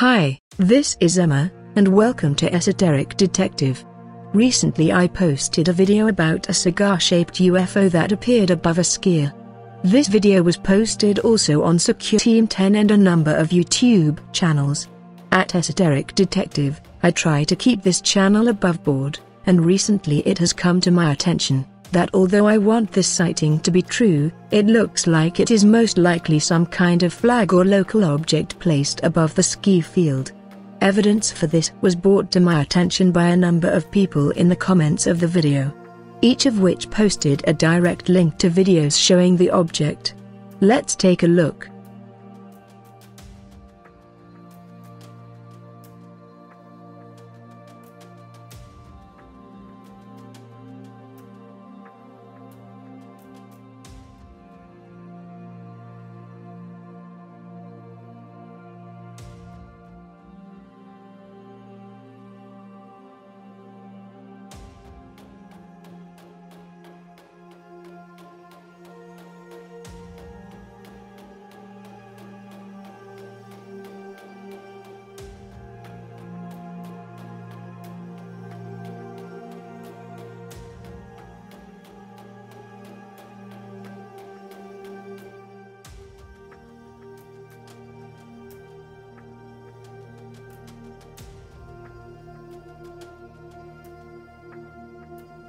Hi, this is Emma, and welcome to Esoteric Detective. Recently I posted a video about a cigar-shaped UFO that appeared above a skier. This video was posted also on Secure Team 10 and a number of YouTube channels. At Esoteric Detective, I try to keep this channel above board, and recently it has come to my attention that although I want this sighting to be true, it looks like it is most likely some kind of flag or local object placed above the ski field. Evidence for this was brought to my attention by a number of people in the comments of the video. Each of which posted a direct link to videos showing the object. Let's take a look.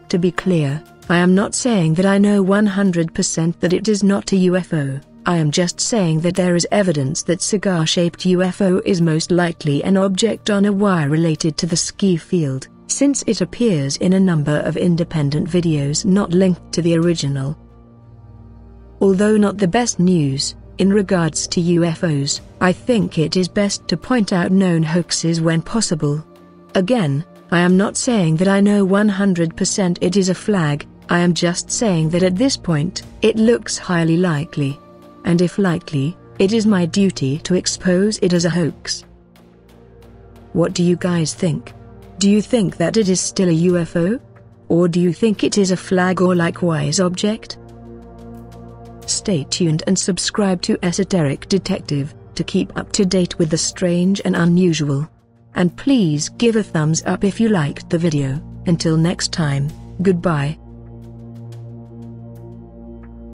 To be clear, I am not saying that I know 100% that it is not a UFO, I am just saying that there is evidence that cigar-shaped UFO is most likely an object on a wire related to the ski field, since it appears in a number of independent videos not linked to the original. Although not the best news, in regards to UFOs, I think it is best to point out known hoaxes when possible. Again, I am not saying that I know 100% it is a flag, I am just saying that at this point, it looks highly likely. And if likely, it is my duty to expose it as a hoax. What do you guys think? Do you think that it is still a UFO? Or do you think it is a flag or likewise object? Stay tuned and subscribe to Esoteric Detective to keep up to date with the strange and unusual. And please give a thumbs up if you liked the video. Until next time, goodbye.